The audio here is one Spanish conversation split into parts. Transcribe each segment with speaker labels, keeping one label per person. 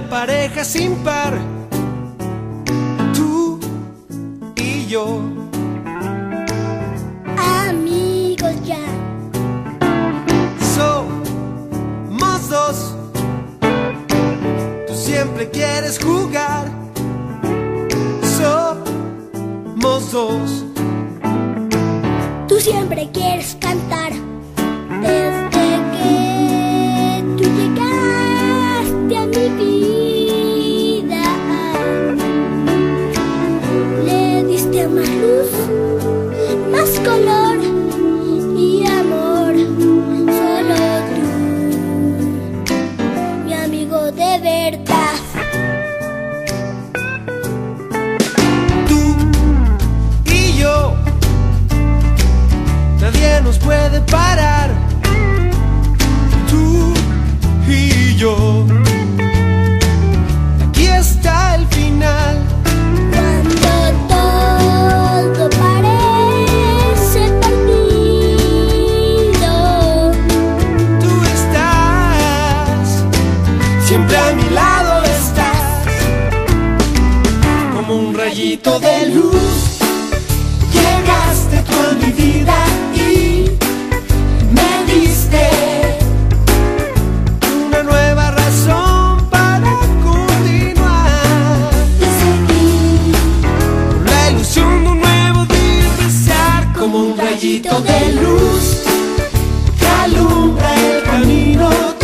Speaker 1: pareja sin par, tú y yo.
Speaker 2: Amigos ya.
Speaker 1: Somos dos. Tú siempre quieres jugar. Somos dos.
Speaker 2: Tú siempre quieres cantar.
Speaker 1: Nos puede parar. Tú y yo. Aquí está el final.
Speaker 2: Cuando todo parece perdido,
Speaker 1: Tú estás. Siempre a mi lado estás. Como un rayito de luz. Llegaste tú a mi vida rayito de luz que alumbra el camino.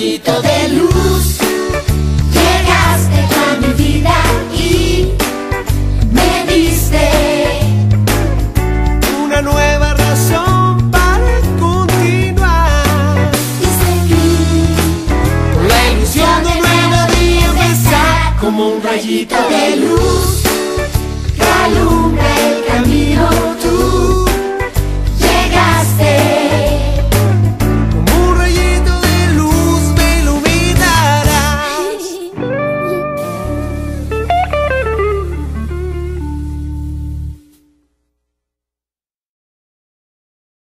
Speaker 1: Rayito de luz.
Speaker 2: Llegaste a mi vida y
Speaker 1: Me diste una nueva razón para continuar.
Speaker 2: y seguí
Speaker 1: Con la ilusión de nuevo día empezar como un rayito de luz